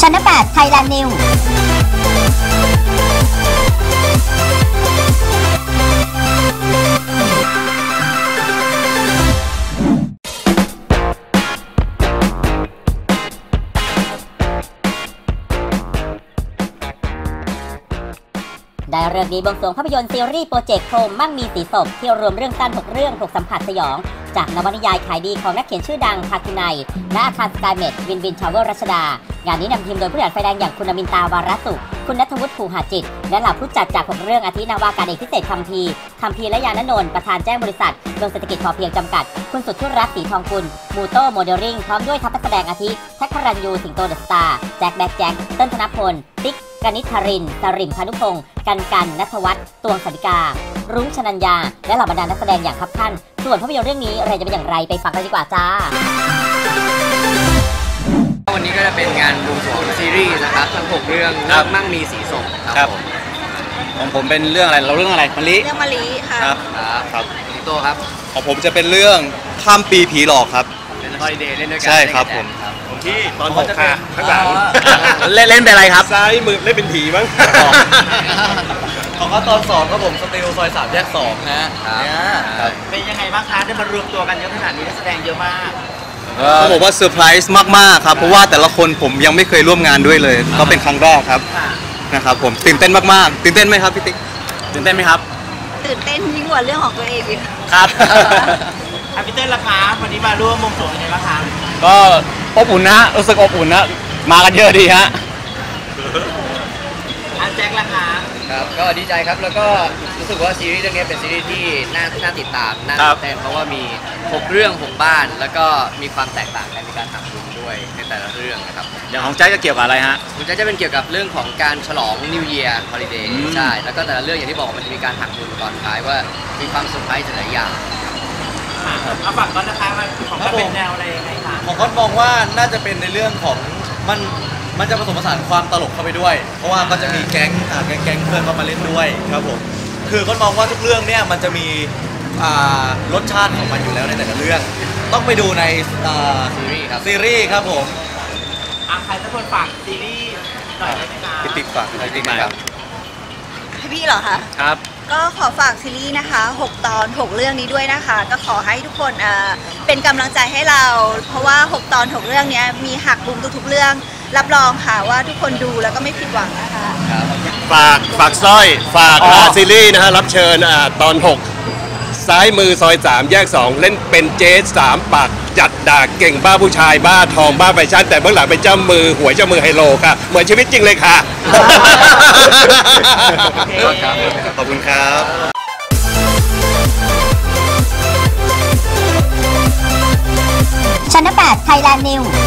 ชั้น8ไทยแลนด์นิวได้เรื่องดีบวงสรวงภาพยนตร์ซีรีส์โปรเจกต์โคมมั่งมีสีศพที่รวมเรื่องสั้น 6 เรื่อง 6 สัมผัสสยอง จากนวนิยายขายดีของนักเขียนชื่อดังภาคินัยณอาคารสกายเมดวินวินชาวเวอร์รัชดา งานนี้นำทีมโดยผู้จัดไฟแดงอย่างคุณมินตาวาระสุคุณนัทวุฒิภูหาจิต และเหล่าผู้จัดจาก6เรื่องอาทินาวาการเอกพิเศษคัมพีคัมพีและยานนนท์ประธานแจ้งบริษัทโดยเศรษฐกิจพอเพียงจำกัด คุณสุดที่รักสีทองกุล มูโต้โมเดลลิ่งพร้อมด้วยทัพนักแสดงอาทิแท็กพรัญยูสิงโตเดอะสตาร์แจ็คแบ็คแจ็คเติ้ลธนพลติ๊ก กนิษฐรินทร์สริมพานุพงศ์กันกันนัทวัฒน์ตวงสติกา รุ้งชนัญญา และเหล่าบรรดานักแสดงอย่างคับข้น ส่วนภาพยนตร์เรื่องนี้อะไรจะเป็นอย่างไรไปฟังกันดีกว่าจ้า วันนี้ก็จะเป็นงานบวงสรวงซีรีส์นะครับทั้ง6เรื่องครับมั่งมีสีสมครับของผมเป็นเรื่องอะไร เราเรื่องอะไรมะลิเรื่องมะลิค่ะ ครับครับครับพี่โตครับของผมจะเป็นเรื่องข้ามปีผีหลอกครับ เป็นฮอลิเดย์เล่นด้วยกัใช่ครับผมครับผม ที่ตอนหกค่ะข้างหลังเล่นเล่นเป็นอะไรครับซ้ายมือเล่นเป็นผีมั้งของเขาตอนสองครับผมสติลซอยสามแยกสองนะครับเป็นยังไงบ้างคะได้มารวมตัวกันเยอะขนาดนี้นักแสดงเยอะมากเขาบอกว่าเซอร์ไพรส์มากๆครับ เพราะว่าแต่ละคนผมยังไม่เคยร่วมงานด้วยเลย ก็เป็นครั้งแรกครับค่ะนะครับผมตื่นเต้นมากๆตื่นเต้นไหมครับพี่ติ๊กตื่นเต้นไหมครับ ตื่นเต้นยิ่งกว่าเรื่องของตัวเองอีกครับ อาพีเตอร์ราคาวันนี้มาร่วมวงสรวงยังไงบ้างคะก็อบอุ่นนะฮะรู้สึกอบอุ่นนะมากันเยอะดีฮะ อันแจ็คราคาครับก็ดีใจครับแล้วก็รู้สึกว่าซีรีส์เรื่องนี้เป็นซีรีส์ที่น่าน่าติดตามน่าครับตื่นเต้นเพราะว่ามี6เรื่อง6บ้าน แล้วก็มีความแตกต่างกันในการทำบุญด้วยในแต่ละเรื่องนะครับอย่างของแจ๊คจะเกี่ยวกับอะไรฮะ คุณจะจะเป็นเกี่ยวกับเรื่องของการฉลอง New Year Holiday อืม ใช่ แล้วก็แต่ละเรื่องอย่างที่บอกมันจะมีการหักมุมตอนท้ายว่ามีความเซอร์ไพรส์หลายอย่างค่ะ เอาฝากก่อนนะคะว่าของมันเป็นแนวอะไรยังไงคะผมก็มองว่าน่าจะเป็นในเรื่องของมันมันจะผสมผสานความตลกเข้าไปด้วย เพราะว่าก็จะมีแก๊งอ่าแก๊งแก๊งเพื่อนเข้ามาเล่นด้วยครับผมคือก็มองว่าทุกเรื่องเนี่ยมันจะมีอ่ารสชาติของมันอยู่แล้วในแต่ละเรื่อง ต้องไปดูในอ่าซีรีส์ครับซีรีส์ครับผมอะใครสักคนฝากซีรีส์หน่อยได้ไหมคะพี่ติ๊กฝากจริงๆครับให้พี่เหรอคะครับ ก็ขอฝากซีรีส์นะคะ 6 ตอน 6 เรื่องนี้ด้วยนะคะ ก็ขอให้ทุกคนอ่าเป็นกำลังใจให้เรา เพราะว่า 6 ตอน 6 เรื่องเนี้ยมีหักมุมทุกๆเรื่อง รับรองค่ะว่าทุกคนดูแล้วก็ไม่ผิดหวังนะคะฝากฝากสร้อยฝากอ๋อาซีรีส์นะฮะรับเชิญอ่าตอน 6 ซ้ายมือซอย 3 แยก 2 เล่นเป็นเจสสามปากจัดด่าเก่งบ้าผู้ชายบ้าทองบ้าแฟชั่นแต่เบื้องหลังเป็นเจ้ามือหวยเจ้ามือไฮโลค่ะ เหมือนชีวิตจริงเลยค่ะ bailar nenhum.